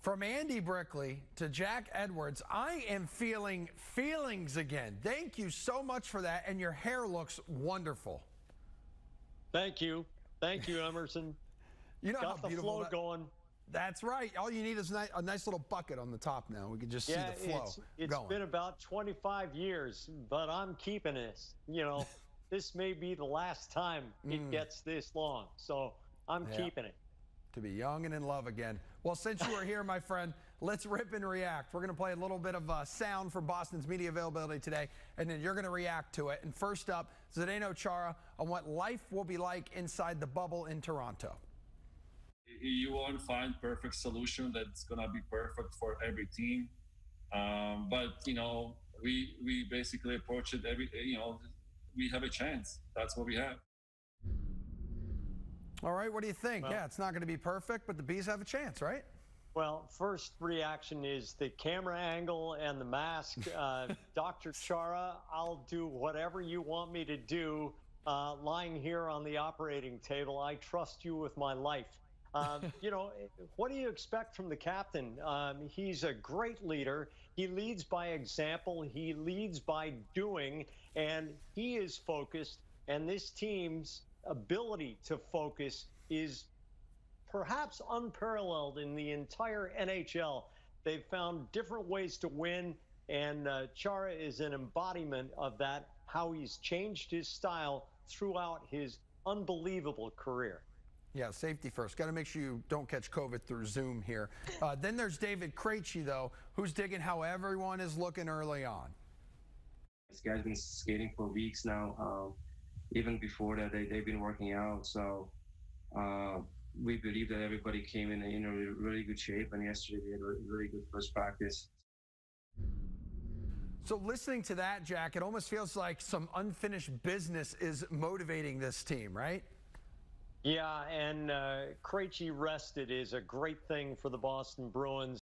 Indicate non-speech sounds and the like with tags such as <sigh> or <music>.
From Andy Brickley to Jack Edwards, I am feeling feelings again. Thank you so much for that, and your hair looks wonderful. Thank you. Thank you, Emerson. <laughs> You know Got how the beautiful flow that- going. That's right. All you need is a nice little bucket on the top now. We can just Yeah, see the flow it's, it's going. been about 25 years, but I'm keeping this. You know, <laughs> this may be the last time it gets this long, so I'm Mm. Yeah. keeping it. To be young and in love again. Well, since you are here, my friend, let's rip and react. We're going to play a little bit of uh, sound from Boston's media availability today, and then you're going to react to it. And first up, Zdeno Chara on what life will be like inside the bubble in Toronto. you won't find perfect solution that's gonna be perfect for every team. Um, but you know, we we basically approach it every you know, we have a chance. That's what we have. All right, what do you think? Well- yeah, it's not going to be perfect, but the B's have a chance, right? Well, first reaction is the camera angle and the mask. <laughs> Uh, Dr. Chara, I'll do whatever you want me to do uh, lying here on the operating table. I trust you with my life. Um, <laughs> you know, what do you expect from the captain? Um, he's a great leader. He leads by example, he leads by doing, and he is focused. And this team's ability to focus is perhaps unparalleled in the entire NHL. They've found different ways to win, and uh, Chara is an embodiment of that, how he's changed his style throughout his unbelievable career. Yeah, safety first. Got to make sure you don't catch COVID through Zoom here. Uh, then there's David Krejci, though, who's digging how everyone is looking early on. This guy's been skating for weeks now. Um, even before that, they, they've been working out. So uh, we believe that everybody came in in a really, really good shape. And yesterday we had a really good first practice. So listening to that, Jack, it almost feels like some unfinished business is motivating this team, right? Yeah, and uh, Krejci rested is a great thing for the Boston Bruins.